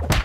you.